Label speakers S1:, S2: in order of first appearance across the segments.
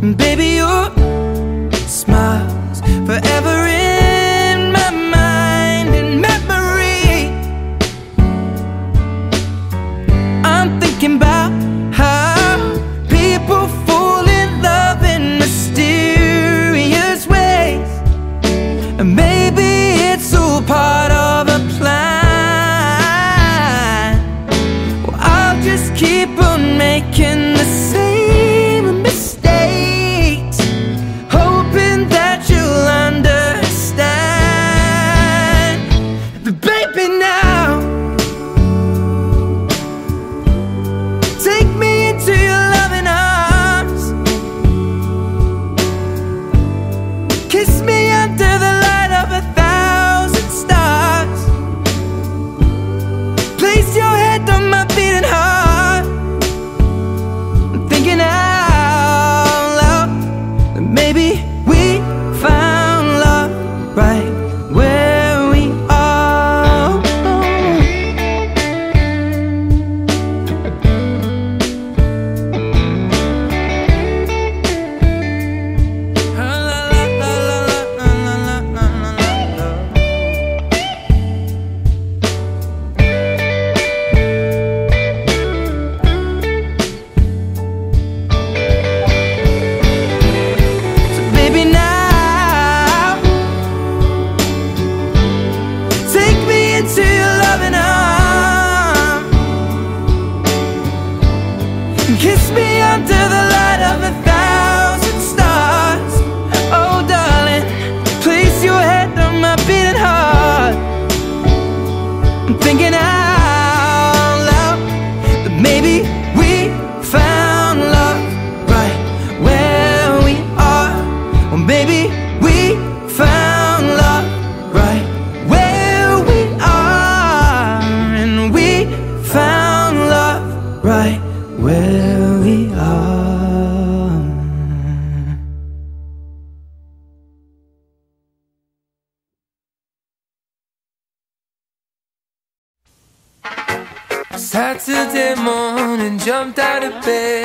S1: Baby, your thinking jumped out of bed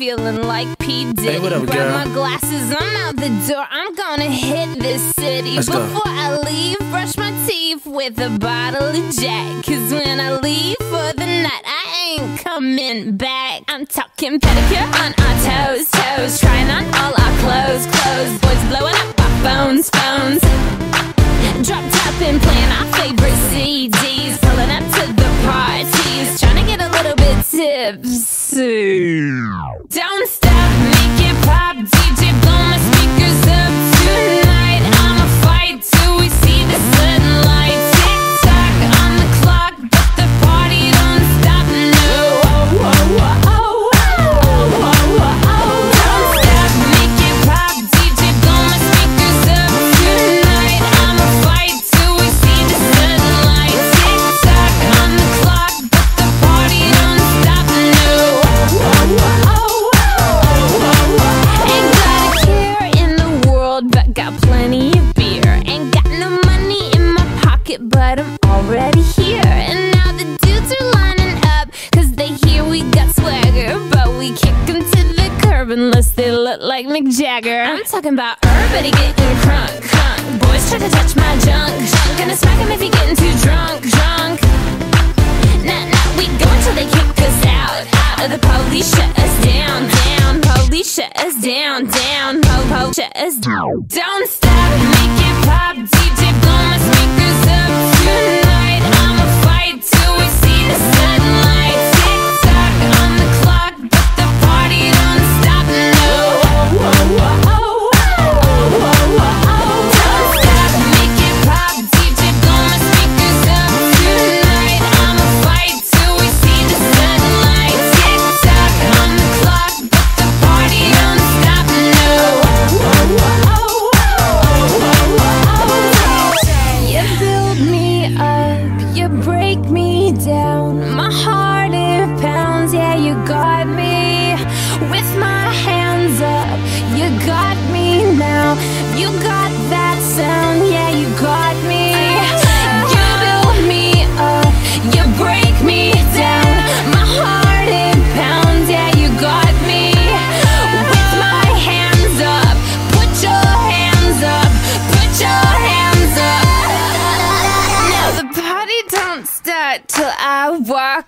S2: feeling like P. Diddy.
S1: Hey, what up,
S2: Grab my glasses, I'm out the door. I'm gonna hit this city.
S1: Let's
S2: Before go. I leave, brush my teeth with a bottle of Jack. Cause when I leave for the night, I ain't coming back. I'm talking pedicure on our toes, toes. Trying on all our clothes, clothes. Boys blowing up our phones, phones. Drop up and playing our favorite CDs. Pulling up to the parties. Trying to get a little bit tips. Don't stop, make it pop. talking about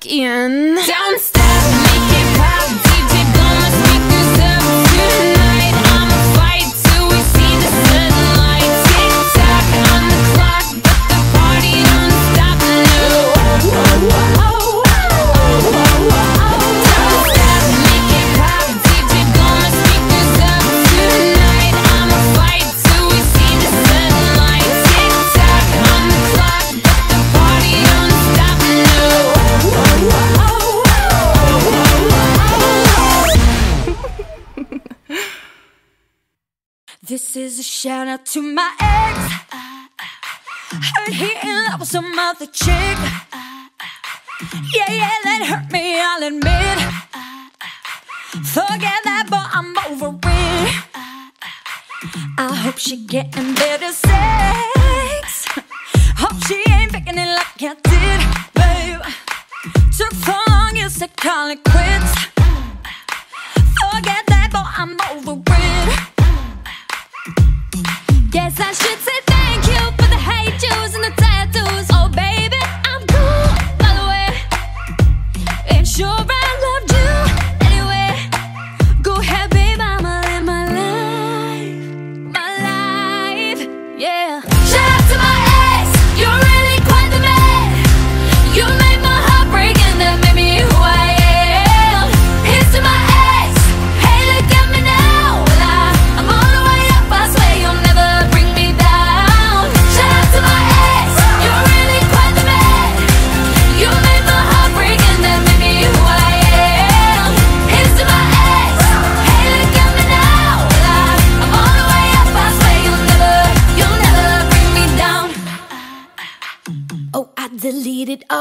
S2: in.
S3: Down Heard he in love with some other chick. Yeah, yeah, that hurt me, I'll admit. Forget that, but I'm over it. I hope she getting better sex. Hope she ain't picking it like I did, babe. Took for long, years to call it quits. Forget that, but I'm over it. Guess I should say.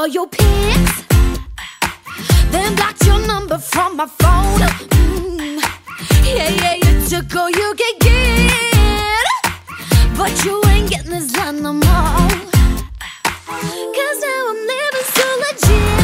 S3: all your pics Then blocked your number from my phone. Mm. Yeah, yeah, you took all you could get. But you ain't getting this done no more Cause now I'm living so legit.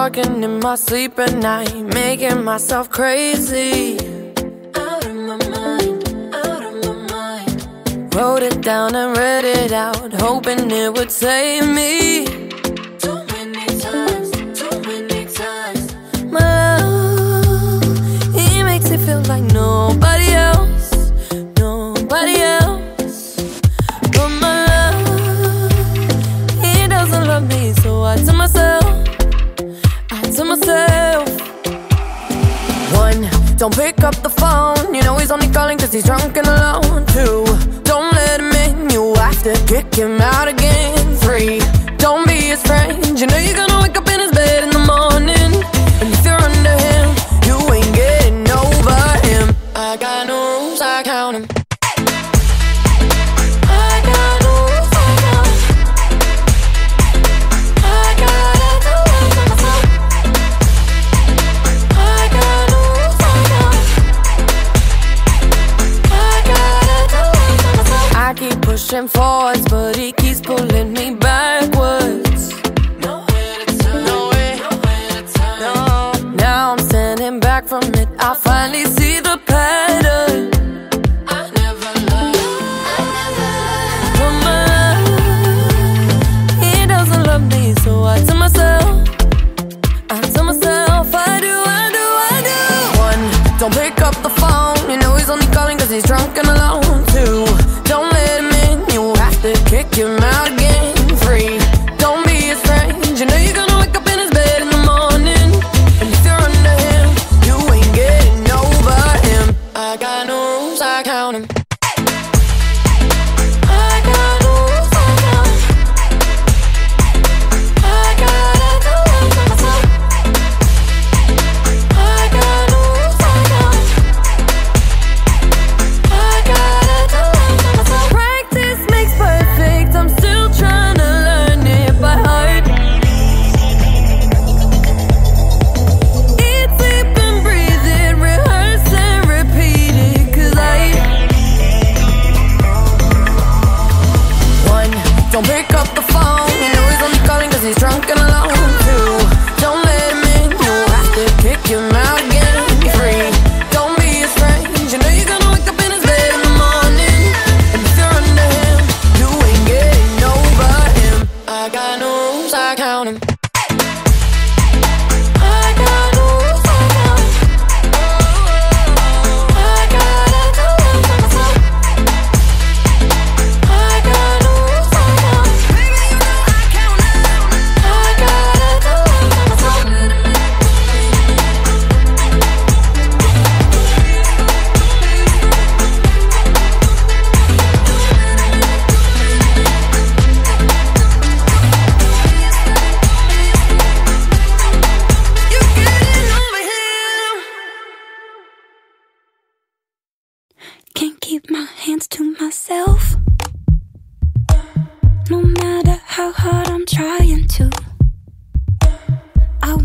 S4: talking in my sleep at night, making myself crazy. Out of my mind, out of my mind. Wrote it down and read it out, hoping it would save me. Too many times, too many times. My love, it makes it feel like nobody else, nobody else. But my love, he doesn't love me, so I tell myself. Don't pick up the phone. You know he's only calling cause he's drunk and alone too. Don't let him in, you have to kick him out again.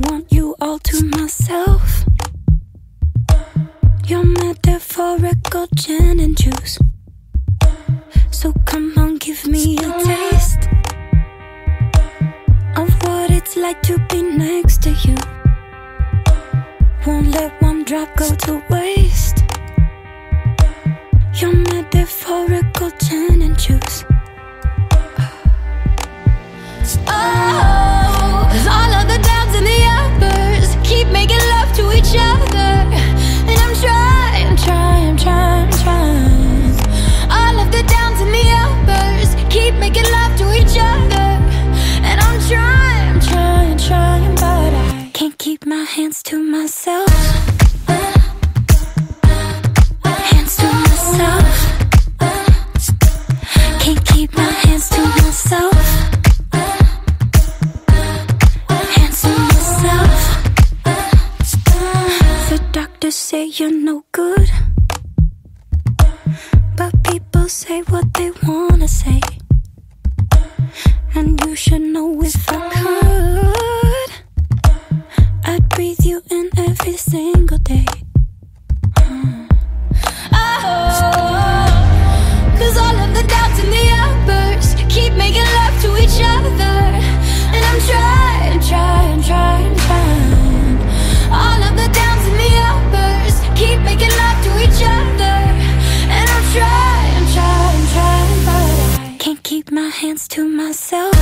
S2: want you all to myself. You're metaphorical gin and juice.
S5: So come on, give me a taste of what it's like to be next to you. Won't let one drop go to waste. You're metaphorical gin and juice.
S3: Oh, all of the keep making love to each other. And I'm trying, trying, trying, trying. All of the downs and the uppers Keep making love to each other. And I'm trying, trying, trying But I
S5: can't keep my hands to myself. say you're no good. But people say what they wanna say. And you should know if I could. I'd breathe you in every single day.
S3: Oh.
S5: hands to myself.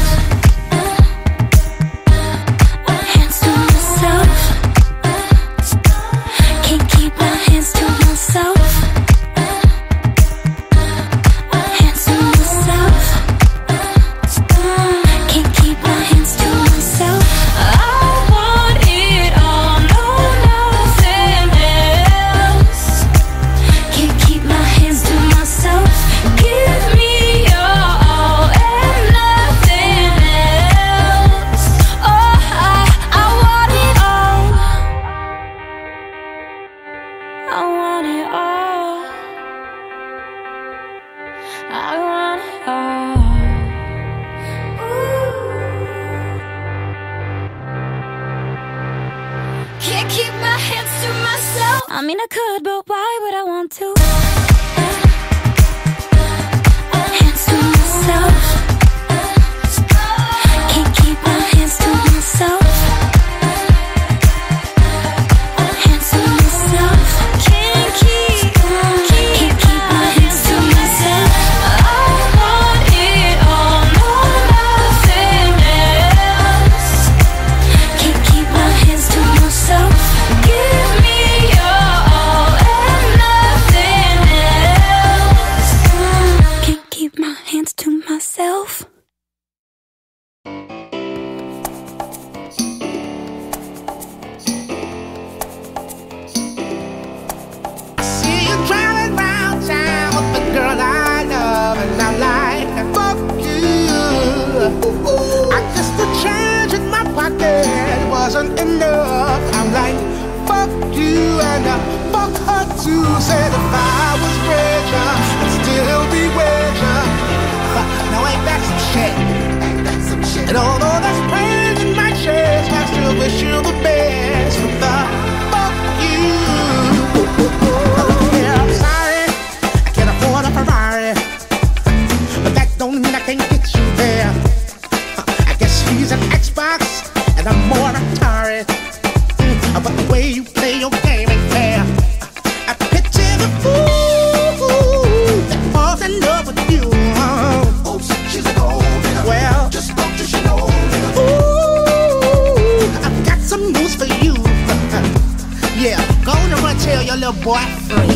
S5: boyfriend.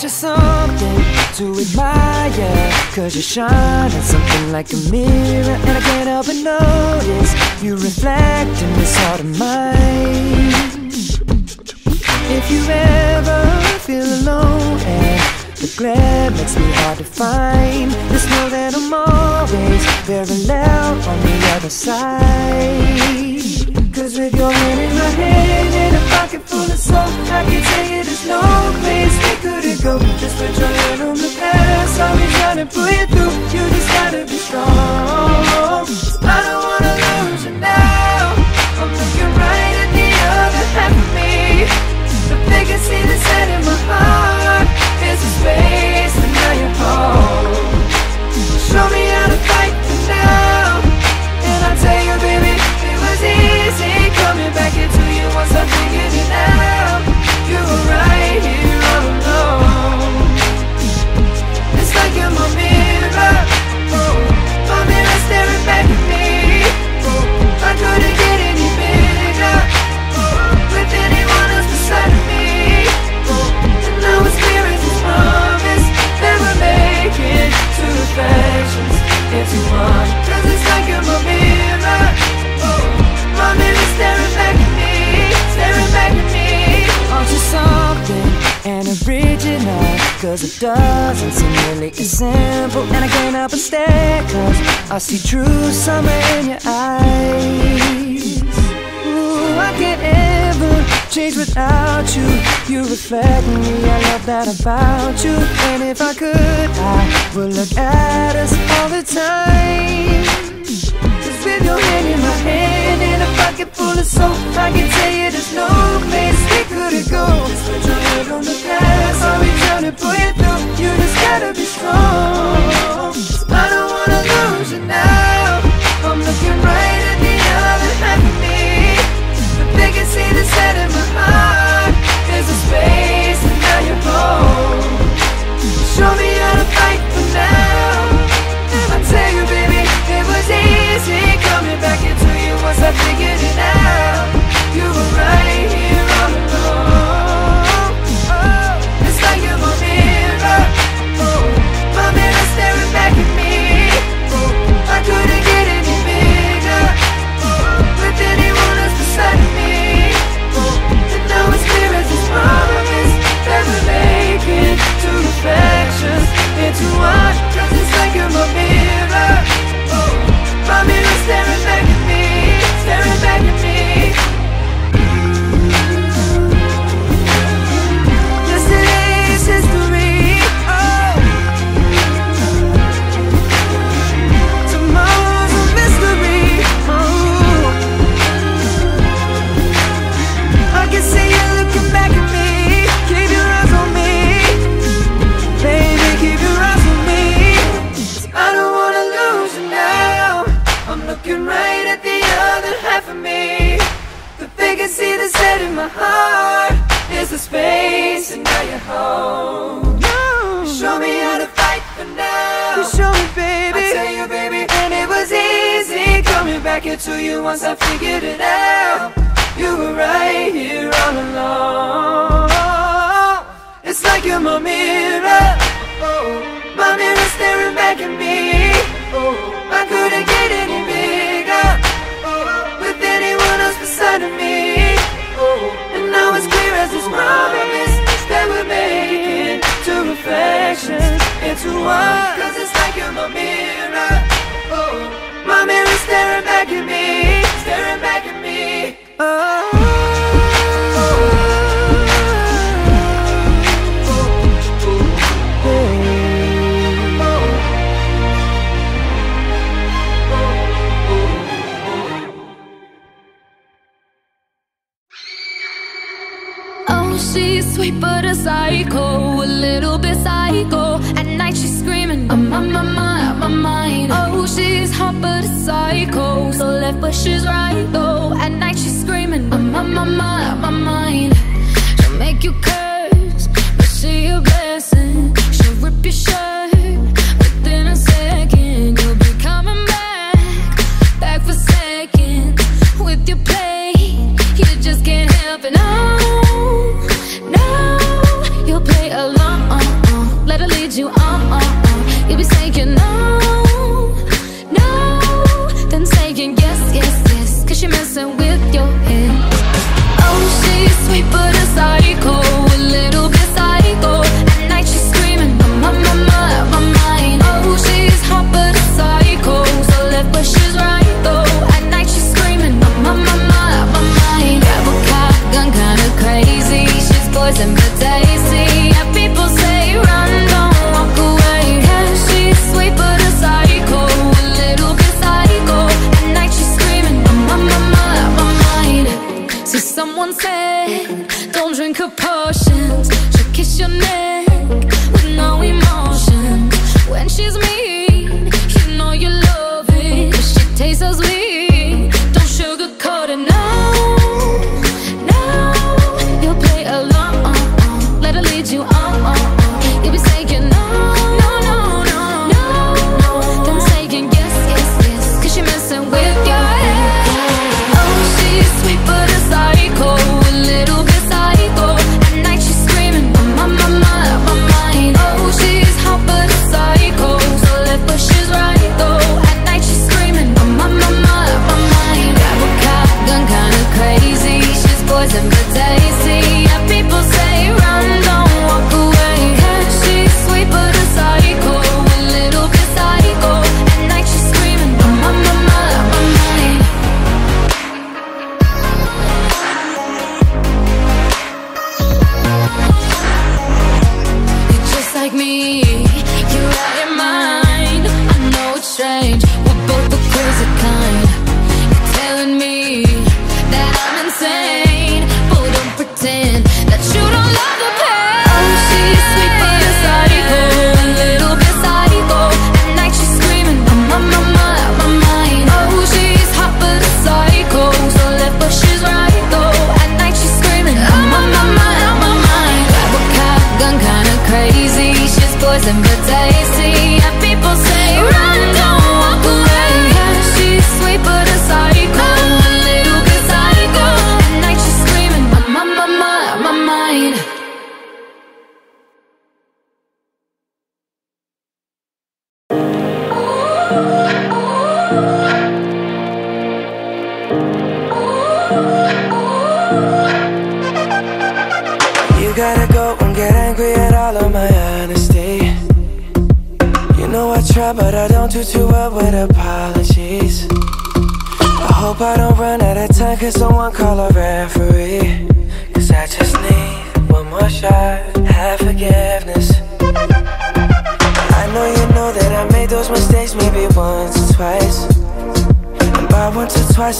S6: Aren't you something to admire? Cause you shine on something like a mirror. And I can't help but notice You reflect in this heart of mine. If you ever feel alone And the glare makes me hard to find Just know that I'm always very loud on the other side Cause with your hand in my hand and a pocket full of soul I can tell you there's no place we couldn't go Just put your hand on the past I'll be trying to pull you through. You just gotta be strong. I don't wanna lose you now. I'm looking right at the other half of me. The vacancy that's set in my heart Cause it doesn't seem really as simple. And I can't help but stare Cause I see true summer in your eyes. Ooh, I can't ever change without you. You reflect me, I love that about you. And if I could, I would look at us all the time with your hand in my hand and a pocket full of soap. I can tell you there's no place we couldn't go your head on the to pull you through. You just gotta be strong. I don't wanna lose you now. I'm looking right at the other half of me. The vacancy that's set in my heart one Cause it's like I'm a mirror oh. My mirror staring back at me Staring back at me oh. oh
S3: she's sweet but a psycho left, but she's right though.
S1: And I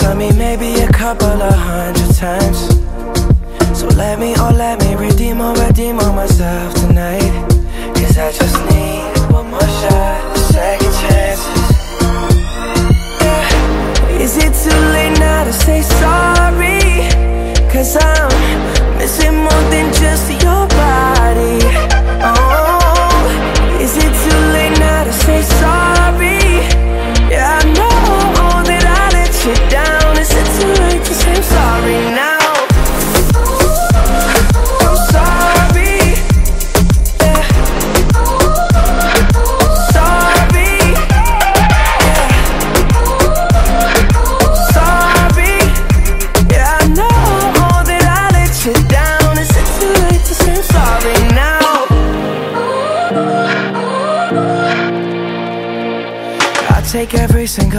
S1: I me maybe a couple of hundred times So let me, oh let me redeem or redeem on myself tonight Cause I just need one more shot, second chance yeah. Is it too late now to say sorry? Cause I'm missing more than just your body you down. It's, it's to say I'm sorry now.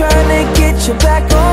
S1: Trying to get you back on